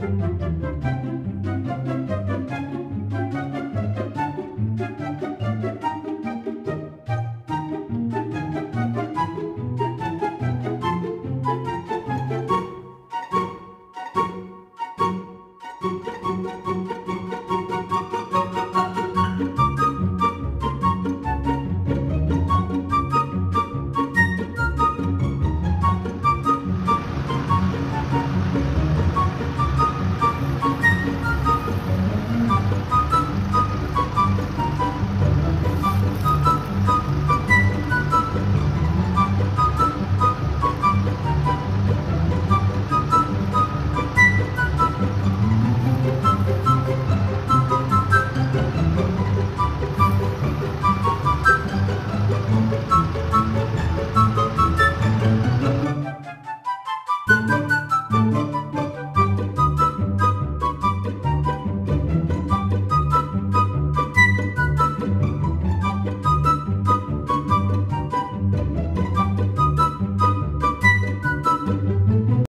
Música Música